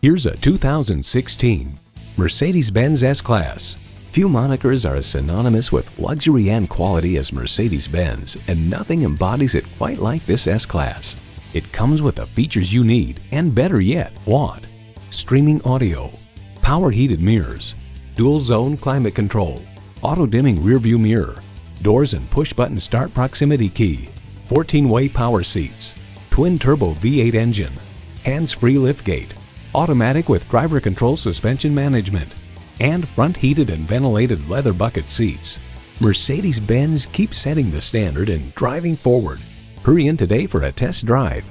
Here's a 2016 Mercedes-Benz S-Class. Few monikers are as synonymous with luxury and quality as Mercedes-Benz, and nothing embodies it quite like this S-Class. It comes with the features you need, and better yet, want. Streaming audio, power heated mirrors, dual zone climate control, auto dimming rearview mirror, doors and push button start proximity key, 14 way power seats, twin turbo V8 engine, hands free liftgate, automatic with driver control suspension management, and front heated and ventilated leather bucket seats. Mercedes-Benz keeps setting the standard and driving forward. Hurry in today for a test drive.